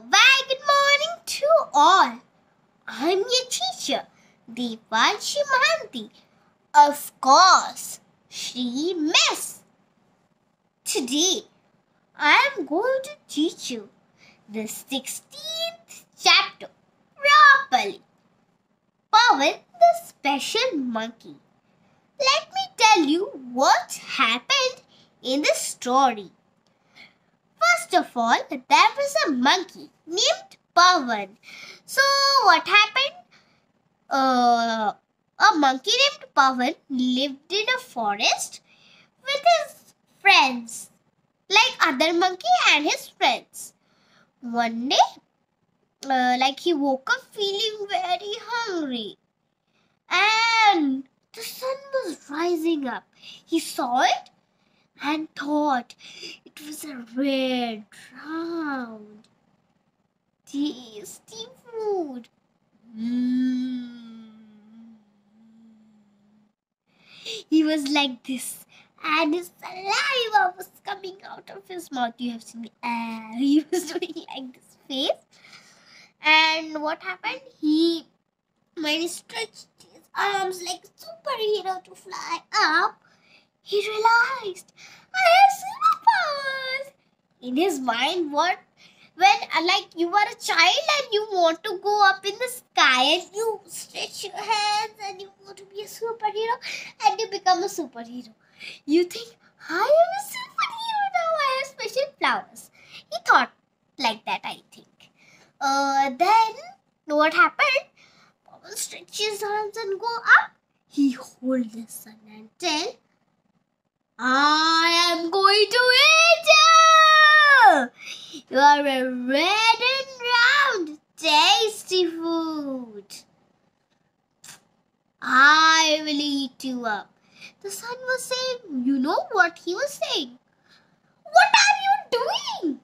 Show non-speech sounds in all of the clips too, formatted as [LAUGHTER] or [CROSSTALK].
very good morning to all. I'm your teacher, Debanshi Mohanty. Of course, she Miss. Today, I'm going to teach you the 16th chapter properly. Pawan the special monkey. Let me tell you what happened in the story. First of all, there was a monkey named Pawan. So, what happened? Uh, a monkey named Pawan lived in a forest with his friends, like other monkey and his friends. One day, uh, like he woke up feeling very hungry, and the sun was rising up. He saw it and thought it was a red, round, tasty food. Mm. He was like this, and his saliva was coming out of his mouth. You have seen, uh, [LAUGHS] he was doing like this face. And what happened? He, when he stretched his arms like a superhero to fly up, he realized I have In his mind, what when uh, like you are a child and you want to go up in the sky and you stretch your hands and you want to be a superhero and you become a superhero. You think I am a superhero now. I have special powers. He thought like that. I think. Uh, then what happened? Pawan stretch his arms and go up. He hold the sun and tell I am going to you! Are a red and round, tasty food. I will eat you up. The sun was saying, you know what he was saying? What are you doing?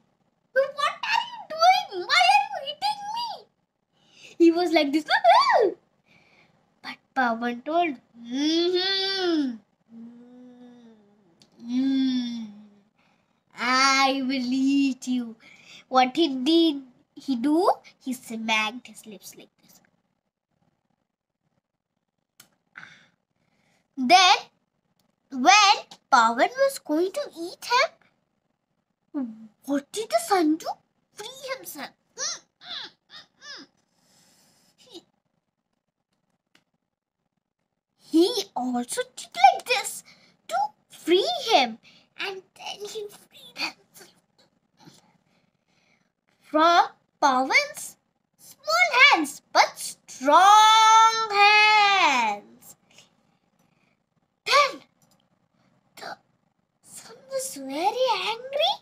What are you doing? Why are you eating me? He was like this. But Pawan told, mm-hmm. Mm. I will eat you. What he did he do? He smacked his lips like this. Then, when Pawan was going to eat him, what did the sun do? Free himself. He also did like this to free him and then he freed himself from Pawan's small hands but strong hands. Then the sun was very angry.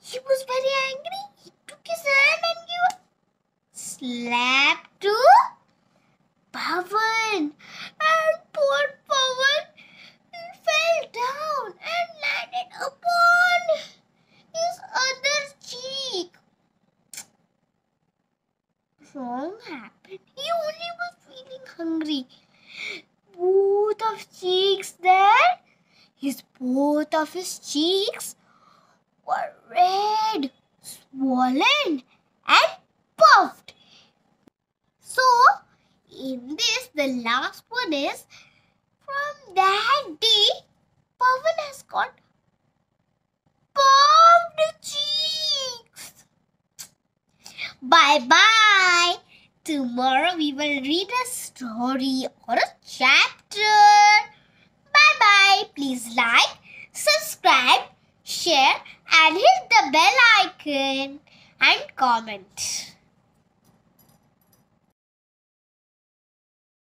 He was very angry. He took his hand and gave a to Pawan. And poor Pawan fell down and landed upon his other cheek. Wrong happened. He only was feeling hungry. Both of cheeks there, his both of his cheeks were red, swollen, and puffed. So, in this, the last one is from that day, Pawan has got puffed cheeks. Bye bye. Tomorrow we will read a story or a chapter. Bye bye. Please like, subscribe, share, and hit the bell icon and comment.